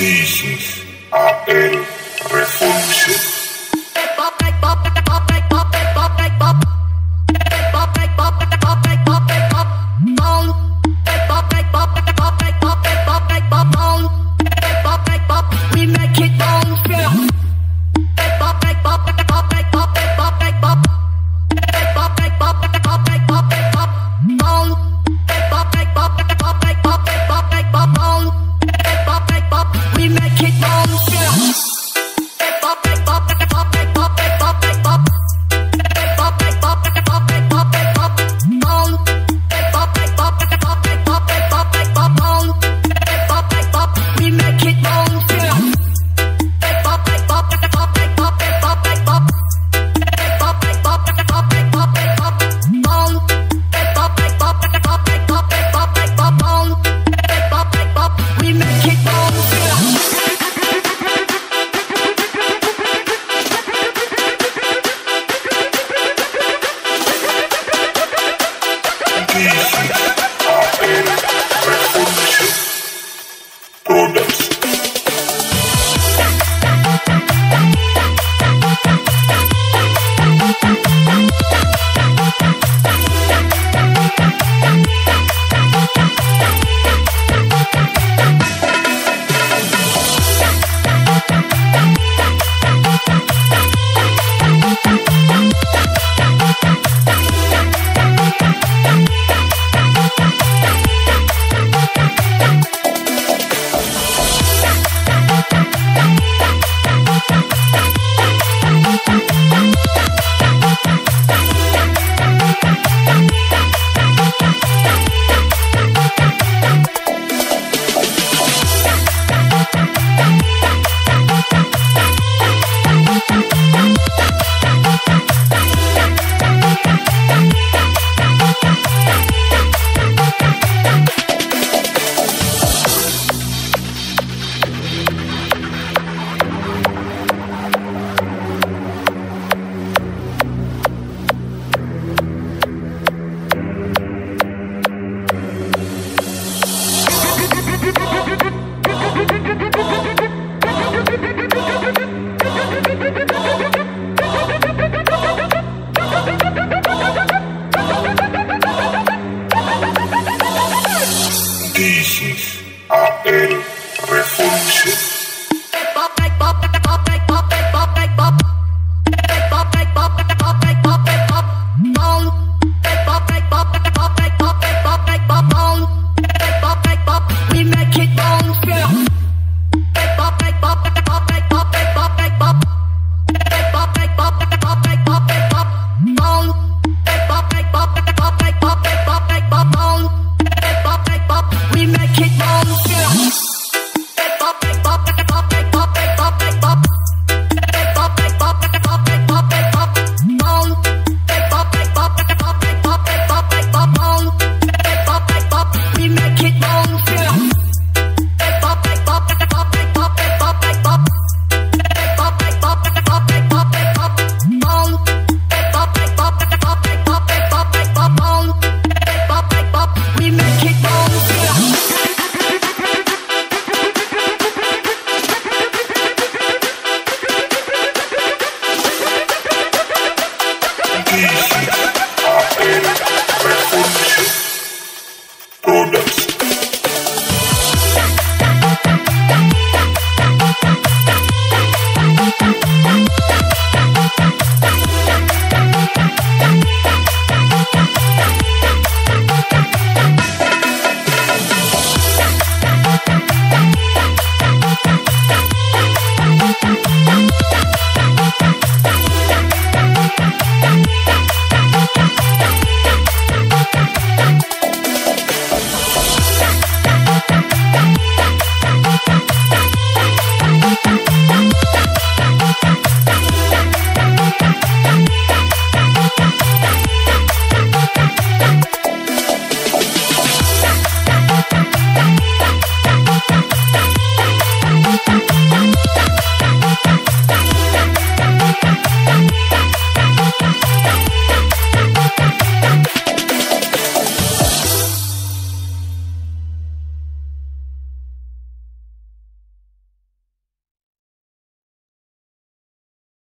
Jesus. a ele.